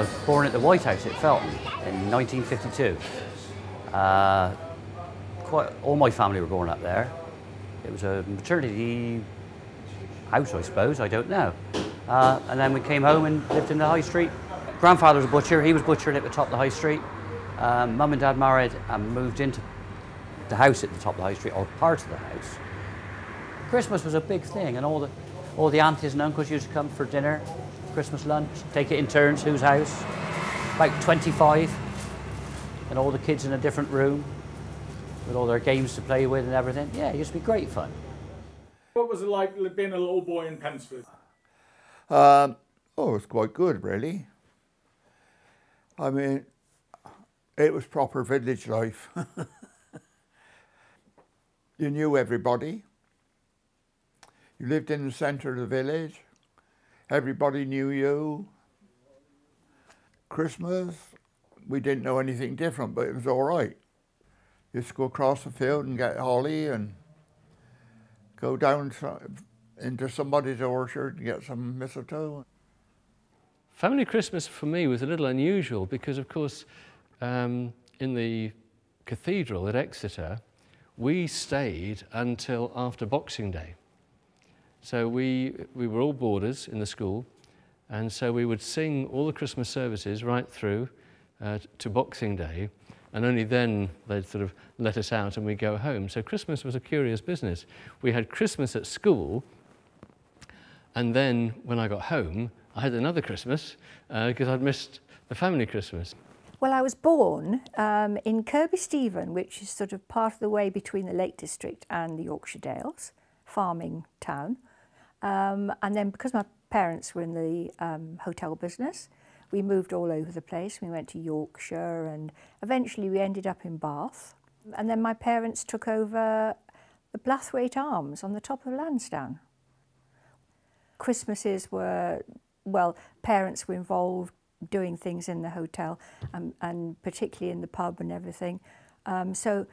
was born at the White House at Felton in 1952. Uh, quite, all my family were born up there. It was a maternity house, I suppose, I don't know. Uh, and then we came home and lived in the high street. Grandfather was a butcher, he was butchering at the top of the high street. Um, Mum and Dad married and moved into the house at the top of the high street, or part of the house. Christmas was a big thing, and all the, all the aunties and uncles used to come for dinner, Christmas lunch, take it in turns, whose house. About 25, and all the kids in a different room with all their games to play with and everything. Yeah, it used to be great fun. What was it like being a little boy in Pensford? Um, oh, it was quite good, really. I mean, it was proper village life. you knew everybody. You lived in the centre of the village. Everybody knew you. Christmas, we didn't know anything different, but it was all right. You to go across the field and get holly and go down into somebody's orchard and get some mistletoe. Family Christmas for me was a little unusual because, of course, um, in the cathedral at Exeter, we stayed until after Boxing Day. So we, we were all boarders in the school, and so we would sing all the Christmas services right through uh, to Boxing Day, and only then they'd sort of let us out and we'd go home. So Christmas was a curious business. We had Christmas at school, and then when I got home, I had another Christmas because uh, I'd missed the family Christmas. Well, I was born um, in Kirkby Stephen, which is sort of part of the way between the Lake District and the Yorkshire Dales, farming town. Um, and then because my parents were in the um, hotel business, we moved all over the place. We went to Yorkshire and eventually we ended up in Bath. And then my parents took over the Blathwayt Arms on the top of Lansdown. Christmases were, well, parents were involved doing things in the hotel and, and particularly in the pub and everything. Um, so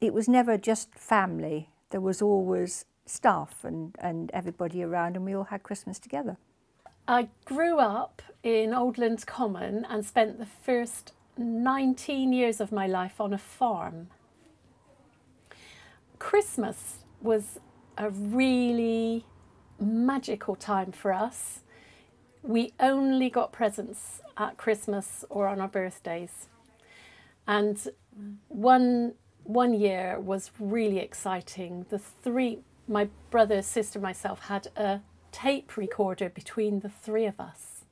it was never just family. There was always staff and, and everybody around and we all had Christmas together. I grew up in Oldlands Common and spent the first 19 years of my life on a farm. Christmas was a really magical time for us. We only got presents at Christmas or on our birthdays. And one, one year was really exciting. The three, my brother, sister, myself had a tape recorder between the three of us.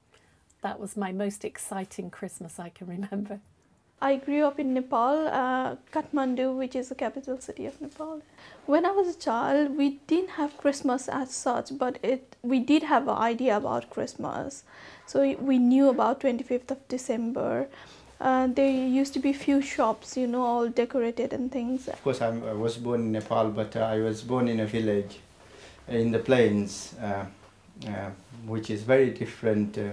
That was my most exciting Christmas I can remember. I grew up in Nepal, uh, Kathmandu, which is the capital city of Nepal. When I was a child, we didn't have Christmas as such, but it we did have an idea about Christmas. So we knew about 25th of December. Uh, there used to be few shops, you know, all decorated and things. Of course, I'm, i was born in Nepal, but uh, I was born in a village in the plains, uh, uh which is very different uh,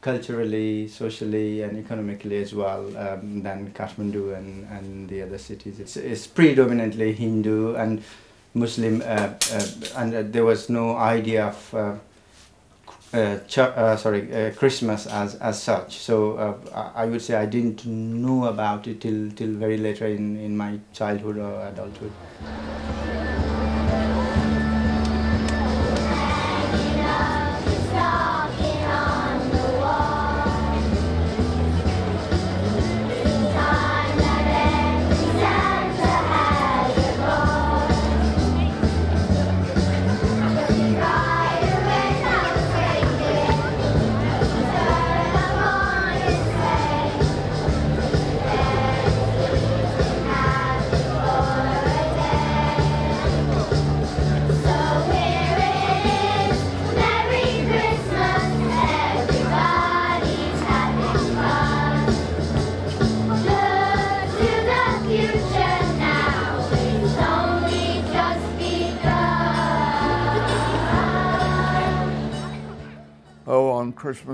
culturally, socially, and economically as well um, than Kathmandu and, and the other cities. It's, it's predominantly Hindu and Muslim, uh, uh, and uh, there was no idea of uh, uh, uh, Uh, uh, sorry uh, Christmas as as such. So I would say I didn't know about it till till very later in in my childhood or adulthood.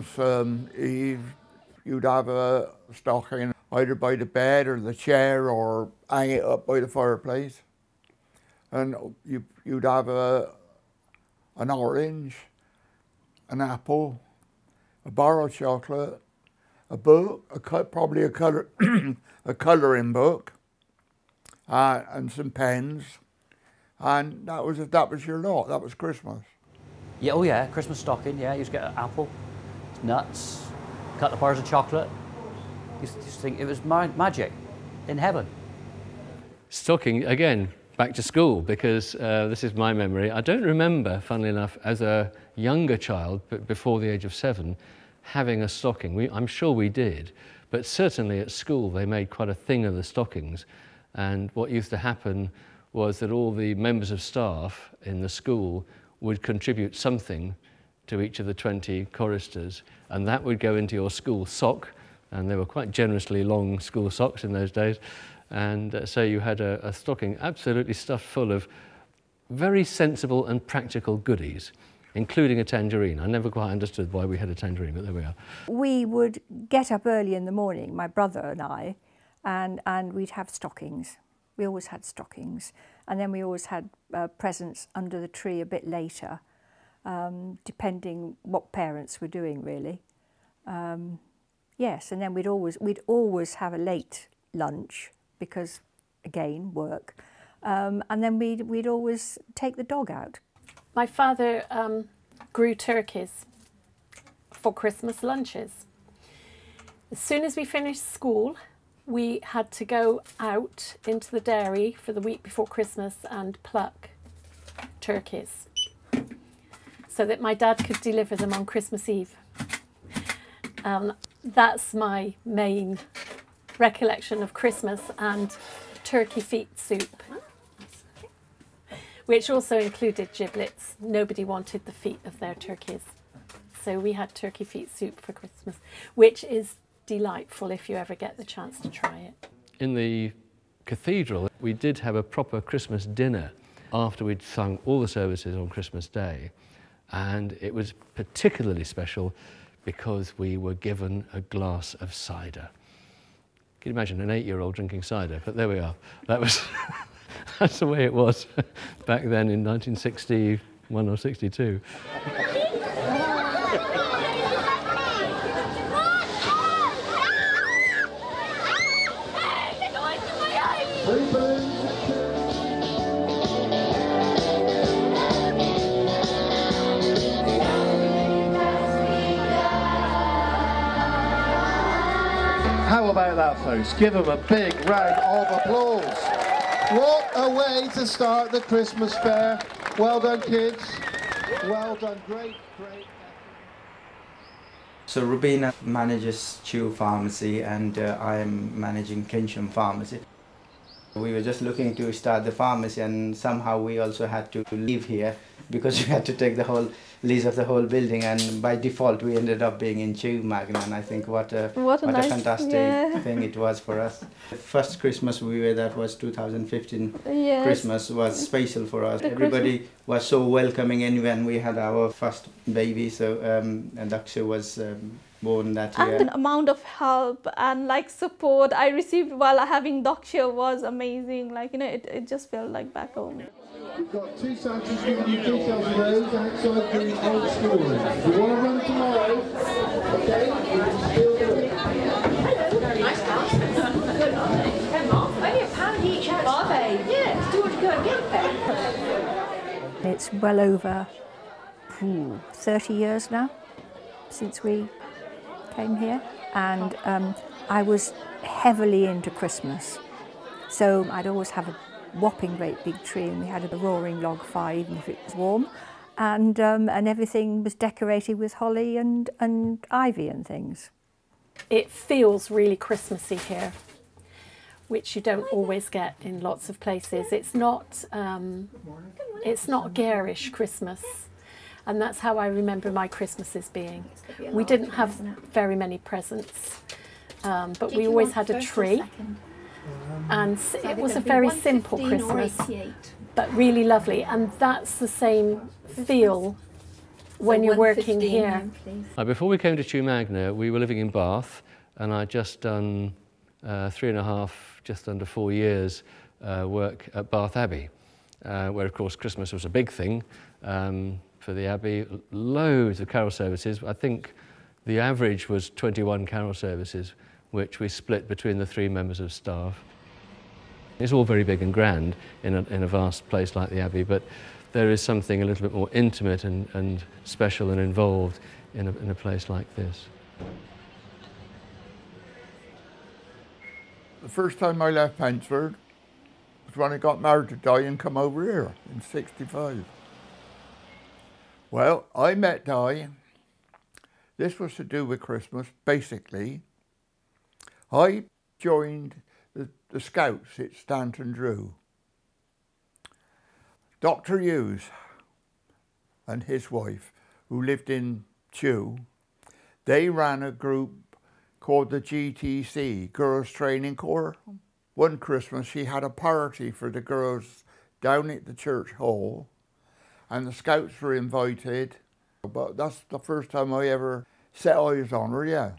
Christmas um, Eve, you'd have a stocking either by the bed or the chair or hang it up by the fireplace. And you, you'd have a, an orange, an apple, a bar of chocolate, a book, a probably a color, a colouring book, uh, and some pens, and that was that was your lot. That was Christmas. Yeah, oh yeah, Christmas stocking, yeah, you used to get an apple, nuts, a couple of bars of chocolate. You to think it was ma- magic in heaven. Stocking, again, back to school, because uh, this is my memory. I don't remember, funnily enough, as a younger child, but before the age of seven, having a stocking. We, I'm sure we did, but certainly at school they made quite a thing of the stockings. And what used to happen was that all the members of staff in the school would contribute something to each of the 20 choristers, and that would go into your school sock, and they were quite generously long school socks in those days. And uh, so you had a, a stocking absolutely stuffed full of very sensible and practical goodies, including a tangerine. I never quite understood why we had a tangerine, but there we are. We would get up early in the morning, my brother and I, and, and we'd have stockings. We always had stockings. And then we always had uh, presents under the tree a bit later, um, depending what parents were doing, really. Um, yes, and then we'd always, we'd always have a late lunch because, again, work. Um, and then we'd, we'd always take the dog out. My father um, grew turkeys for Christmas lunches. As soon as we finished school, we had to go out into the dairy for the week before Christmas and pluck turkeys so that my dad could deliver them on Christmas Eve. Um, that's my main recollection of Christmas and turkey feet soup, which also included giblets. Nobody wanted the feet of their turkeys. So we had turkey feet soup for Christmas, which is delightful if you ever get the chance to try it. In the cathedral, we did have a proper Christmas dinner after we'd sung all the services on Christmas Day. And it was particularly special because we were given a glass of cider. Can you imagine an eight-year-old drinking cider? But there we are. That was that's the way it was back then in 1961 or 62. Give them a big round of applause. What a way to start the Christmas fair. Well done, kids. Well done. Great, great. So Rubina manages Chew Pharmacy and uh, I am managing Keynsham Pharmacy. We were just looking to start the pharmacy and somehow we also had to leave here because we had to take the whole lease of the whole building and by default we ended up being in Chew and I think what a, What a nice- fantastic yeah. thing it was for us. The first Christmas we were that was 2015 Yes. Christmas was special for us. The Everybody was so welcoming and when we had our first baby so um, and Daksha was um, born that year. And the amount of help and like support I received while having Daksha was amazing. Like, you know, it, it just felt like back home. We've got two Santas giving you details of those outside the old schoolroom. If you want to run tomorrow, okay, you can still do it. Only a pound each, are they? Yeah, do you go and get them? It's well over ooh, 30 years now since we came here, and um, I was heavily into Christmas. So I'd always have a whopping great big tree, and we had a roaring log fire, even if it was warm. And, um, and everything was decorated with holly and, and ivy and things. It feels really Christmassy here, which you don't always get in lots of places. It's not, um, it's not garish Christmas, and that's how I remember my Christmases being. We didn't have very many presents, um, but we always had a tree, and s- it was a very simple Christmas, but really lovely. And that's the same feel when you're working here. Uh, before we came to Chew Magna, we were living in Bath, and I'd just done uh, three and a half, just under four years uh, work at Bath Abbey, uh, where, of course, Christmas was a big thing. Um, for the Abbey. Loads of carol services. I think The average was 21 carol services, which we split between the three members of staff. It's all very big and grand in a, in a vast place like the Abbey, but there is something a little bit more intimate and, and special and involved in a, in a place like this. The first time I left Pensford was when I got married to Di and come over here in 65. Well, I met Di. This was to do with Christmas, basically. I joined the, the Scouts at Stanton Drew. Dr. Hughes and his wife, who lived in Chew, they ran a group called the GTC, Girls Training Corps. One Christmas, she had a party for the girls down at the church hall, and the scouts were invited. But that's the first time I ever set eyes on her, yeah.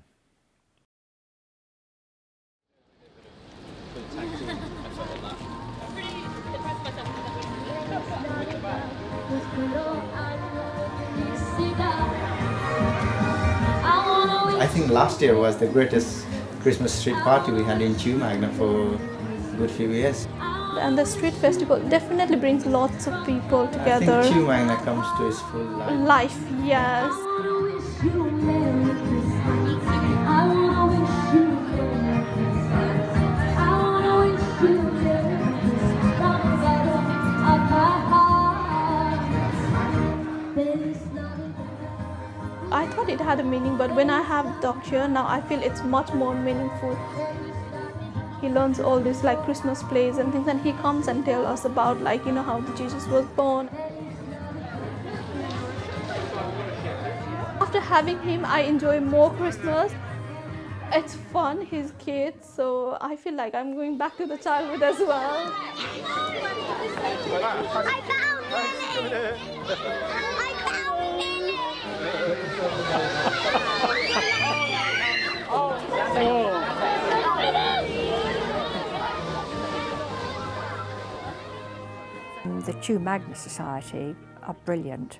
I think last year was the greatest Christmas street party we had in Chew Magna for a good few years. And the street festival definitely brings lots of people together. I think Chew comes to its full life. Life, yes. I thought it had a meaning, but when I have here now, I feel it's much more meaningful. He learns all these like Christmas plays and things, and he comes and tell us about like you know how the Jesus was born. After having him, I enjoy more Christmas. It's fun, he's cute, so I feel like I'm going back to the childhood as well. I The Chew Magna Society are brilliant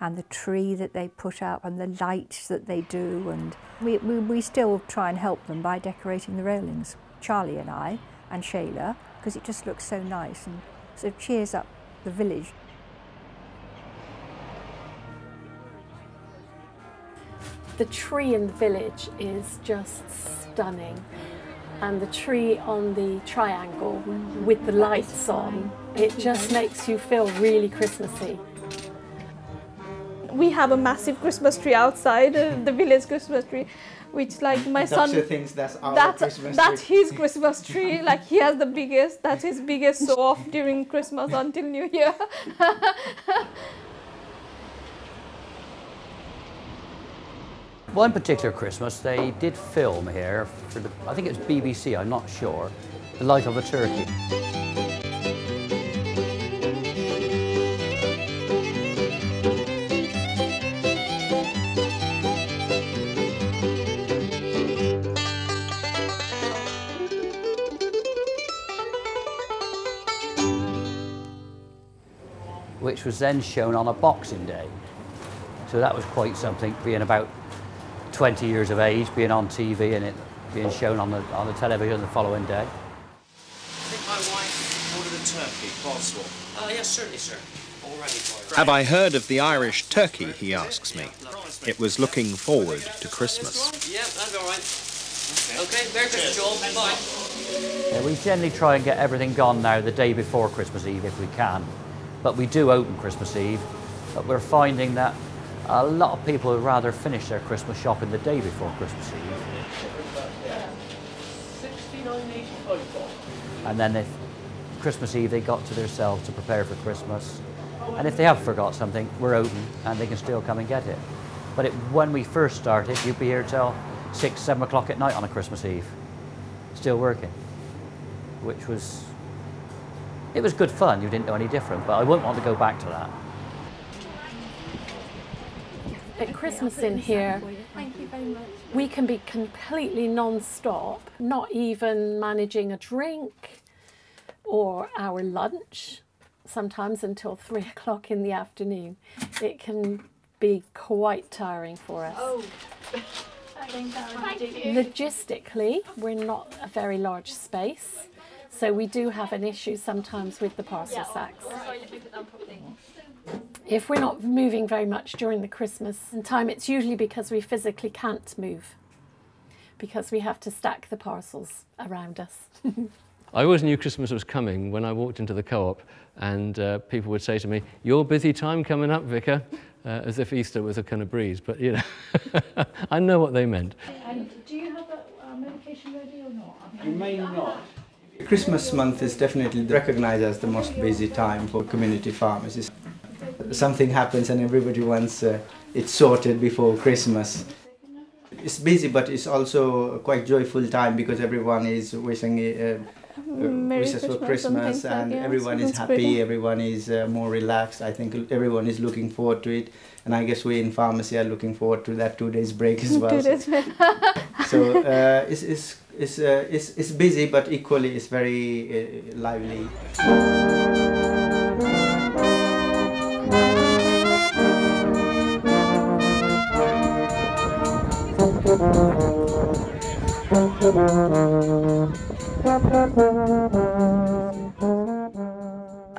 and the tree that they put up and the lights that they do and we, we, we still try and help them by decorating the railings, Charlie and I and Shayla, because it just looks so nice and sort of cheers up the village. The tree in the village is just stunning. And the tree on the triangle with the lights on, it just makes you feel really Christmassy. We have a massive Christmas tree outside, uh, the village Christmas tree, which like my son. Thinks that's our that's Christmas that's tree. his Christmas tree. like he has the biggest. That's his biggest show off during Christmas until New Year. One particular Christmas, they did film here for the, I think it was BBC, I'm not sure, The Light of a Turkey. Was then shown on a Boxing Day. So that was quite something, being about 20 years of age, being on TV and it being shown on the, on the television the following day. I think my wife ordered a turkey, Boswell. Oh, yes, certainly, sir. All ready for you. Have I heard of the Irish turkey, he asks me. It was looking forward to Christmas. Yeah, that'll all right. Okay, Merry Christmas, Joel. Bye. Yeah, we generally try and get everything gone now the day before Christmas Eve if we can. But we do open Christmas Eve. But we're finding that a lot of people would rather finish their Christmas shopping the day before Christmas Eve. And then if Christmas Eve they got to themselves to prepare for Christmas. And if they have forgot something, we're open and they can still come and get it. But it, when we first started, you'd be here till six, seven o'clock at night on a Christmas Eve, still working, which was, it was good fun. You didn't know any different, but I wouldn't want to go back to that. At Christmas in here, we can be completely non-stop, not even managing a drink or our lunch, sometimes until three o'clock in the afternoon. It can be quite tiring for us. Logistically, we're not a very large space, so we do have an issue sometimes with the parcel sacks. If we're not moving very much during the Christmas time, it's usually because we physically can't move, because we have to stack the parcels around us. I always knew Christmas was coming when I walked into the co-op and uh, people would say to me, your busy time coming up, Vicar, uh, as if Easter was a kind of breeze, but you know, I know what they meant. And do you have that uh, medication ready or not? You may not. Christmas month is definitely recognized as the most busy time for community pharmacies. Something happens and everybody wants uh, it sorted before Christmas. It's busy, but it's also a quite joyful time because everyone is wishing uh, Merry wishes for Christmas and Christmas like that, everyone is happy, pretty- everyone is uh, more relaxed. I think everyone is looking forward to it, and I guess we in pharmacy are looking forward to that two days break as well. Two days break. so uh, it's it's it's, uh, it's it's busy, but equally it's very uh, lively.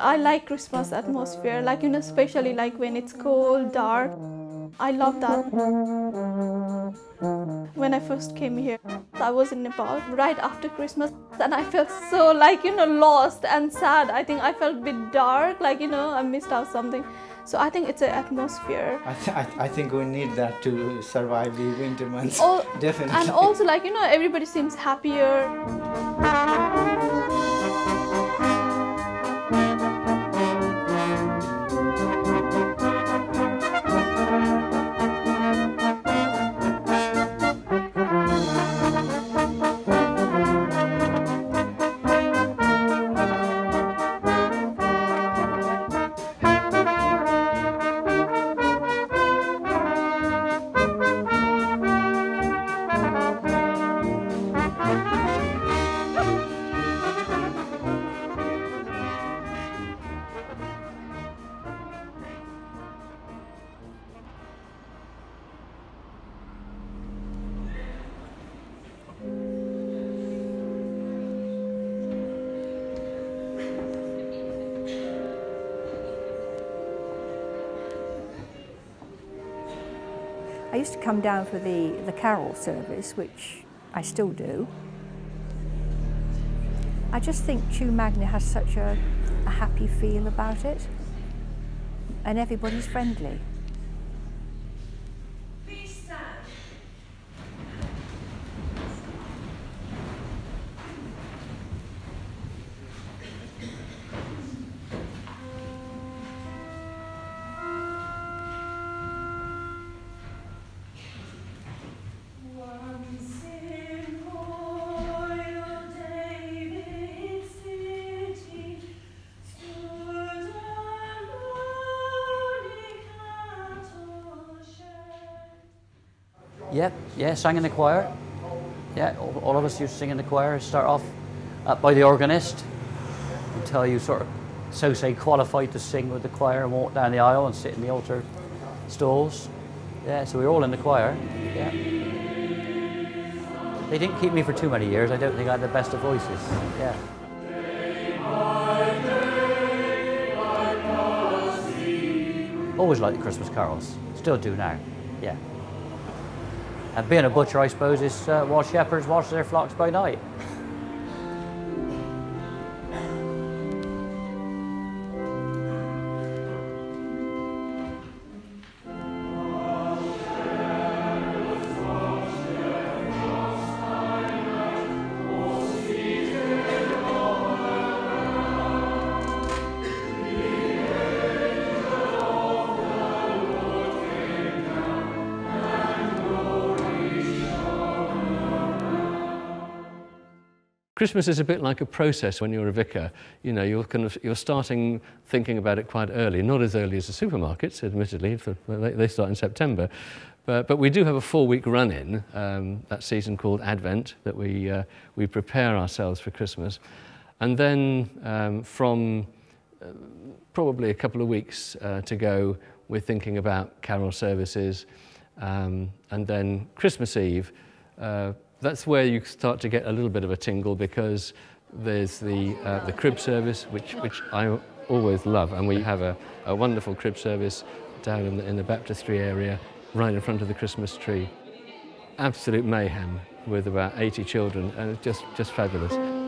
I like Christmas atmosphere, like you know, especially like when it's cold, dark. I love that. When I first came here, I was in Nepal right after Christmas, and I felt so like you know lost and sad. I think I felt a bit dark, like you know I missed out something. So I think it's an atmosphere. I, th- I, th- I think we need that to survive the winter months. Al- Definitely. And also like you know everybody seems happier. I used to come down for the, the carol service, which I still do. I just think Chew Magna has such a, a happy feel about it, and everybody's friendly. Yeah, sang in the choir. Yeah, all, of us used to sing in the choir. Start off up by the organist until you sort of, so say, qualified to sing with the choir and walk down the aisle and sit in the altar stalls. Yeah, so we were all in the choir. Yeah. They didn't keep me for too many years. I don't think I had the best of voices. Yeah. Always liked the Christmas carols. Still do now. Yeah. And being a butcher, I suppose, is uh, while shepherds watch their flocks by night. Christmas is a bit like a process when you're a vicar. You know, you're kind of you're starting thinking about it quite early, not as early as the supermarkets, admittedly. For, they, start in September, but but we do have a four-week run-in um, that season called Advent that we uh, we prepare ourselves for Christmas, and then um, from uh, probably a couple of weeks uh, to go, we're thinking about carol services. Um, and then Christmas Eve, uh, that's where you start to get a little bit of a tingle because there's the, uh, the crib service, which, which I always love. And we have a, a wonderful crib service down in the, in the baptistry area, right in front of the Christmas tree. Absolute mayhem with about 80 children, and it's just, just fabulous.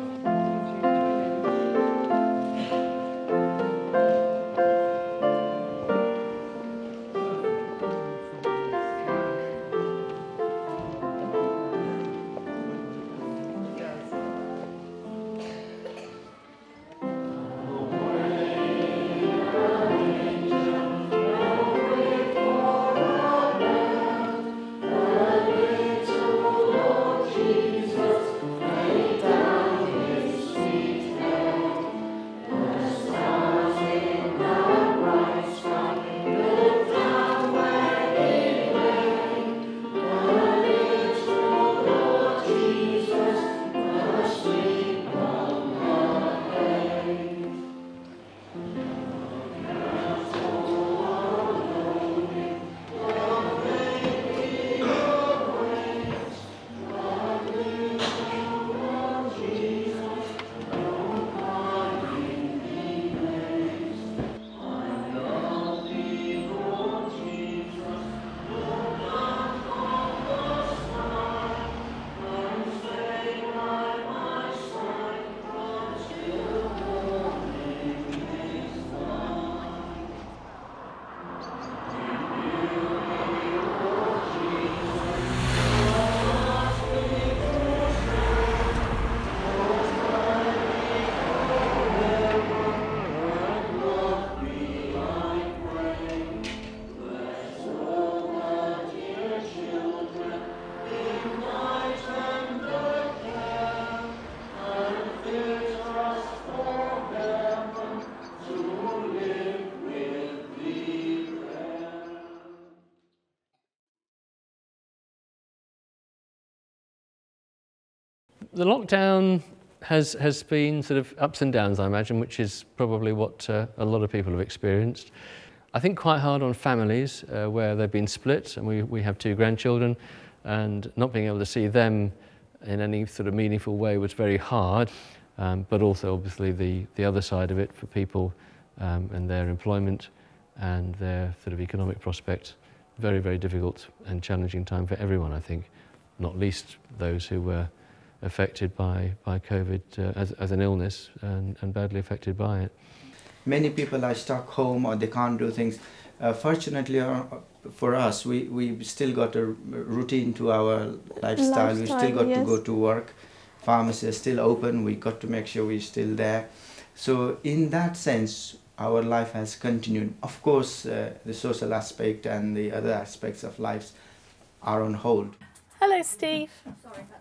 The lockdown has, has been sort of ups and downs, I imagine, which is probably what uh, a lot of people have experienced. I think quite hard on families uh, where they've been split, and we, we have two grandchildren, and not being able to see them in any sort of meaningful way was very hard, um, but also obviously the, the other side of it for people um, and their employment and their sort of economic prospects. Very, very difficult and challenging time for everyone, I think, not least those who were affected by, by COVID uh, as, as an illness and, and badly affected by it. Many people are stuck home or they can't do things. Uh, fortunately uh, for us, we, we still got a routine to our lifestyle. we still got yes. to go to work. Pharmacy is still open. We got to make sure we're still there. So in that sense, our life has continued. Of course, uh, the social aspect and the other aspects of life are on hold. Hello, Steve. Sorry about this.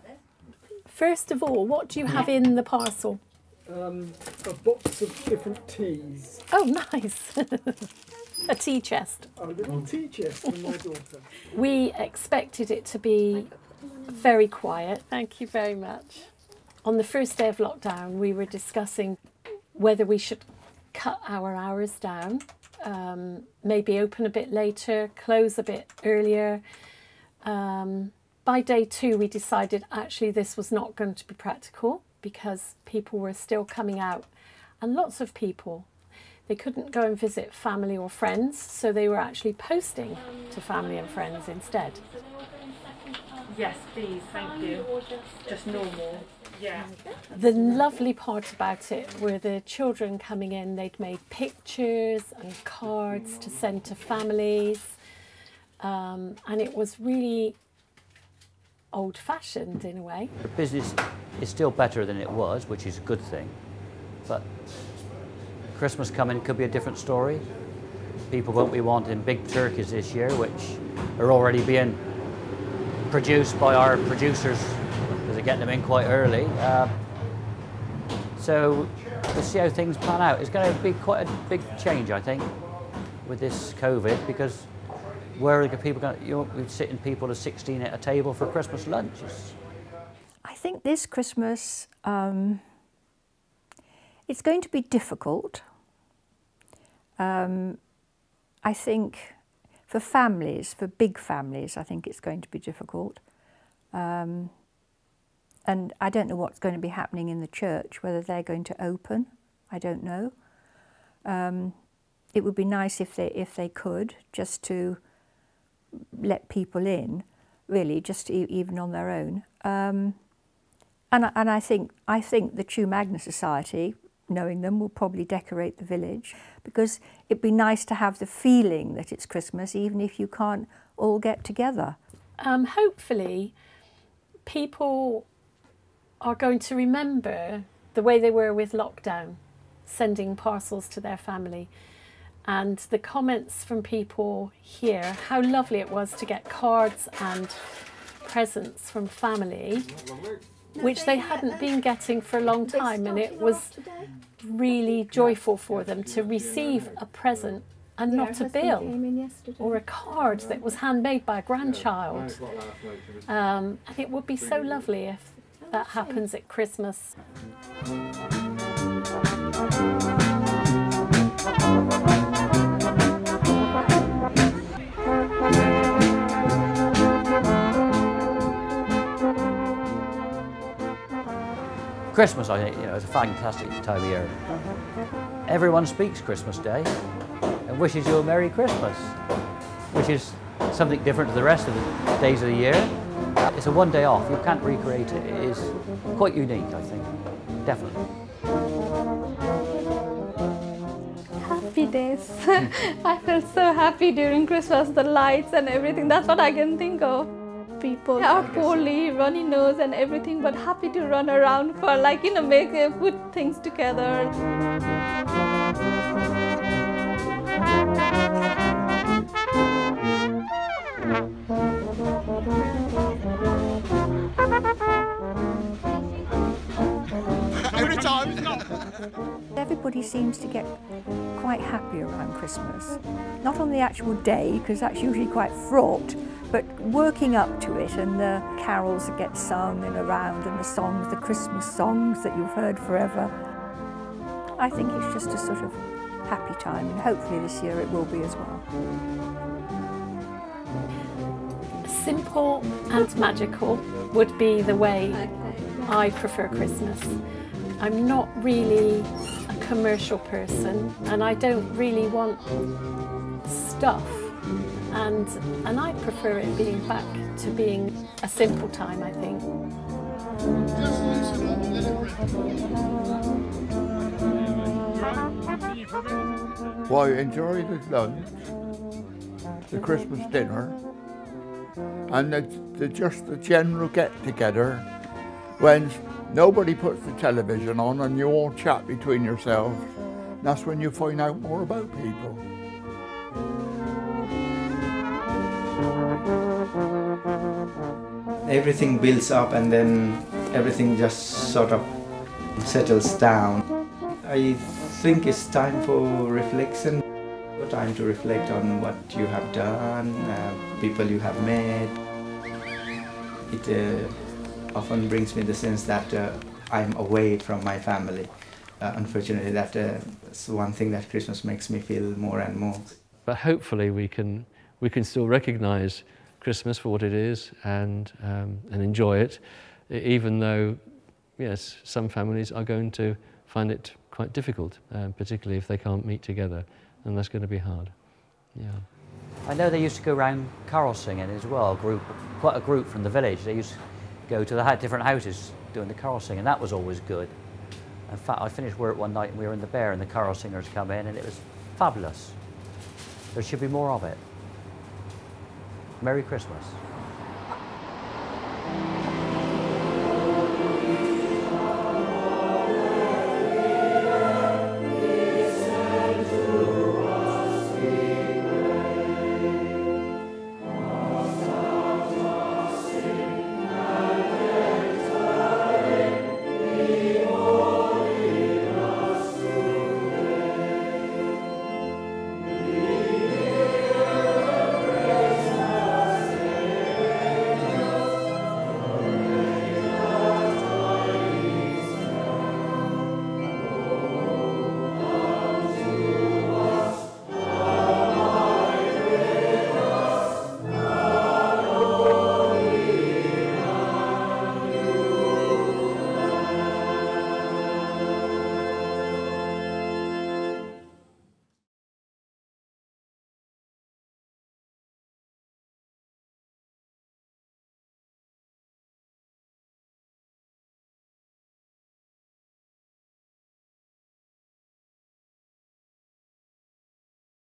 First of all, what do you have in the parcel? Um, a box of different teas. Oh, nice. a tea chest. A little tea chest for my daughter. We expected it to be very quiet. Thank you very much. On the first day of lockdown, we were discussing whether we should cut our hours down, um, maybe open a bit later, close a bit earlier. Um, by day two, we decided actually this was not going to be practical because people were still coming out and lots of people. They couldn't go and visit family or friends, so they were actually posting to family and friends instead. Yes, please, thank you. Just normal. Yeah. The lovely part about it were the children coming in, they'd made pictures and cards to send to families, um, and it was really old fashioned in a way. The business is still better than it was, which is a good thing. But Christmas coming could be a different story. People won't be wanting big turkeys this year, which are already being produced by our producers because they're getting them in quite early. Uh, so we'll see how things pan out. It's going to be quite a big change, I think, with this COVID because where are the people going? You know, we're sitting people of 16 at a table for Christmas lunch. I think this Christmas um, it's going to be difficult. Um, I think for families, for big families, I think it's going to be difficult. Um, and I don't know what's going to be happening in the church, whether they're going to open. I don't know. Um, it would be nice if they if they could just to let people in, really, just e even on their own. Um, and and I think I think the Chew Magna Society, knowing them, will probably decorate the village because it'd be nice to have the feeling that it's Christmas, even if you can't all get together. Um, hopefully, people are going to remember the way they were with lockdown, sending parcels to their family. And the comments from people here, how lovely it was to get cards and presents from family, which they hadn't been getting for a long time. And it was really joyful for them to receive a present and not a bill or a card that was handmade by a grandchild. Um, and it would be so lovely if that happens at Christmas. Christmas, I think, you know, is a fantastic time of year. Uh-huh. Everyone speaks Christmas Day and wishes you a Merry Christmas, which is something different to the rest of the days of the year. It's a one day off, you can't recreate it. It is quite unique, I think, definitely. Happy days. I felt so happy during Christmas, the lights and everything. That's what I can think of. People are poorly, runny nose and everything, but happy to run around for like, you know, make, uh, put things together. Every time. Everybody seems to get quite happy around Christmas. Not on the actual day, because that's usually quite fraught, but working up to it and the carols that get sung and around and the songs, the Christmas songs that you've heard forever. I think it's just a sort of happy time and hopefully this year it will be as well. Simple and magical would be the way I prefer Christmas. I'm not really a commercial person and I don't really want stuff and and I prefer it being back to being a simple time I think. Well, I enjoy the lunch, the Christmas dinner, and the, the, just the general get-together when nobody puts the television on and you all chat between yourselves. That's when you find out more about people. Everything builds up and then everything just sort of settles down. I think it's time for reflection, time to reflect on what you have done, uh, people you have met. It uh, often brings me the sense that uh, I'm away from my family. Uh, unfortunately, that's uh, one thing that Christmas makes me feel more and more. But hopefully we can, we can still recognise Christmas for what it is and, um, and enjoy it, even though, yes, some families are going to find it quite difficult, um, particularly if they can't meet together, and that's going to be hard. Yeah. I know they used to go around carol singing as well, a group, quite a group from the village. They used to go to the different houses doing the carol singing. And that was always good. In fact, I finished work one night and we were in the bear and the carol singers come in and it was fabulous. There should be more of it. Merry Christmas.